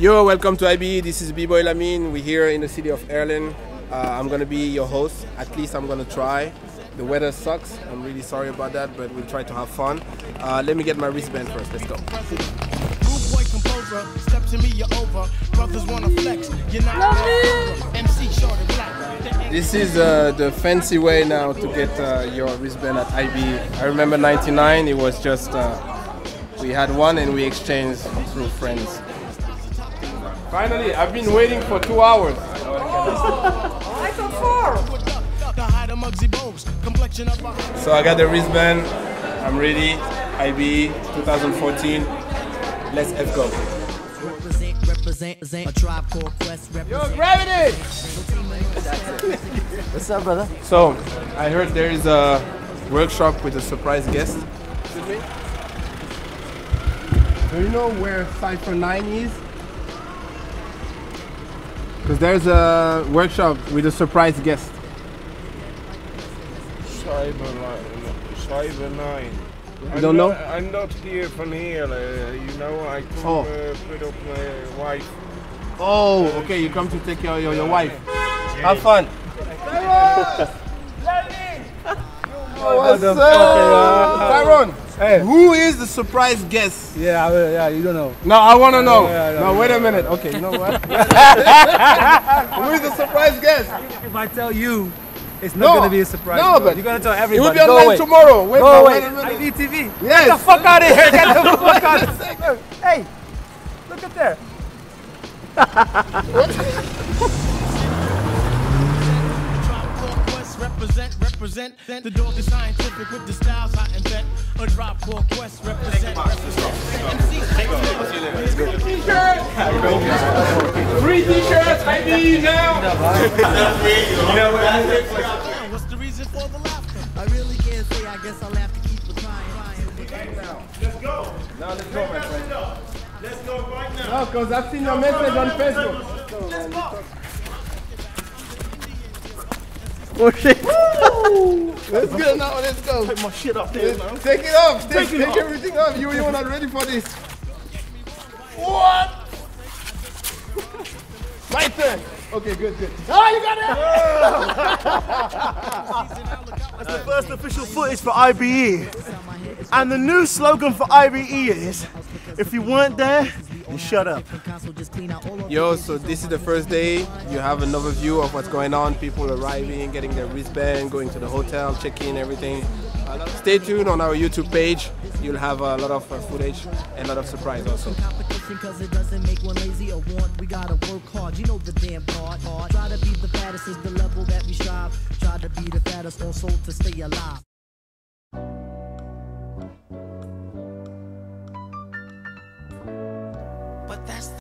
Yo, welcome to IBE. This is B-Boy Lamine. We're here in the city of Heerlen. Uh, I'm gonna be your host. At least I'm gonna try. The weather sucks. I'm really sorry about that, but we'll try to have fun. Uh, let me get my wristband first. Let's go. Rude boy composer, step to me, you're over. Brothers wanna flex, you're not MC short and black. This is uh, the fancy way now to get uh, your wristband at IBE. I remember 99. It was just uh, we had one and we exchanged through friends. Finally, I've been waiting for two hours. To hide a Muggsy Bogues, complexion of a So I got the wristband. I'm ready. IBE 2014. Let's F go. Represent, represent, represent a tribe called Quest. Represent. gravity! What's up, brother? So I heard there is a workshop with a surprise guest. Excuse me. Do you know where Cypher 9 is? Because there's a workshop with a surprise guest. Cyber nine. You don't know? I'm not here from here. Uh, you know, I come Oh. uh, put up my wife. Oh, okay, you come to take of your, your wife. Have fun. Oh, what's up? Tyrone, who is the surprise guest? Yeah, I- yeah, you don't know. No, I want to know. yeah, yeah, no, wait a minute. Okay, you know what? who is the surprise guest? If I tell you, it's No, not gonna be a surprise. no, bro. but you're gonna tell It everybody. will be Go online away. tomorrow. Wait, Go no, away. wait a minute. Yes. Get the fuck out of here. Get the fuck out of here. Hey, look at there. tribe called Quest. Represent, represent. The dog is scientific with the styles I invent. A drop called Quest. Represent, represent. MC Free t-shirts, IB now. What's the reason for the laughter? I really can't say. I guess I'll have to keep a trying. Now let's go, my friend. Let's go right now. No, because I've seen your message on Facebook. Oh shit. Let's go now. Let's go. Take my shit off there, man. Take it off. Take, take everything off. You, you're not ready for this. What? My turn. Okay, good, good. Oh, you got it. That's the first official footage for IBE. And the new slogan for IBE is if you weren't there, then shut up. Console just clean out all of Yo, so this is the first day. You have an overview of what's going on. People arriving, getting their wristband, going to the hotel, check-in, everything. Stay tuned on our YouTube page. You'll have a lot of uh, footage and a lot of surprise also. cause it doesn't make one lazy or want. We gotta work hard, you know the damn part. Hard. Try to be the fattest is the level that we strive. Try to be the fattest also to stay alive. But that's